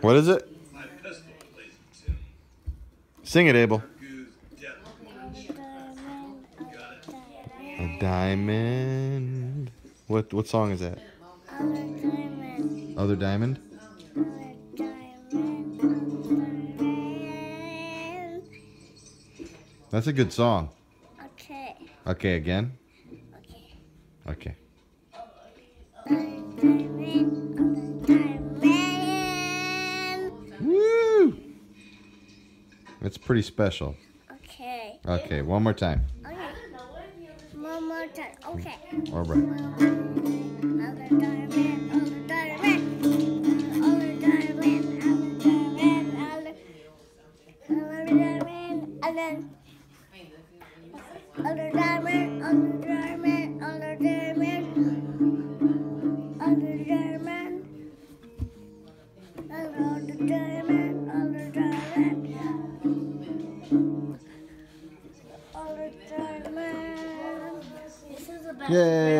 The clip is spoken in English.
What is it? My pistol plays it too. Sing it, Abel. A diamond. What what song is that? Other diamond. That's a good song. Okay. Okay, again. Okay. Okay. It's pretty special. Okay. Okay, one more time. Okay. One more time. Okay. All right. Other diamond, other diamond, other diamond, other diamond, other, other diamond, Yay!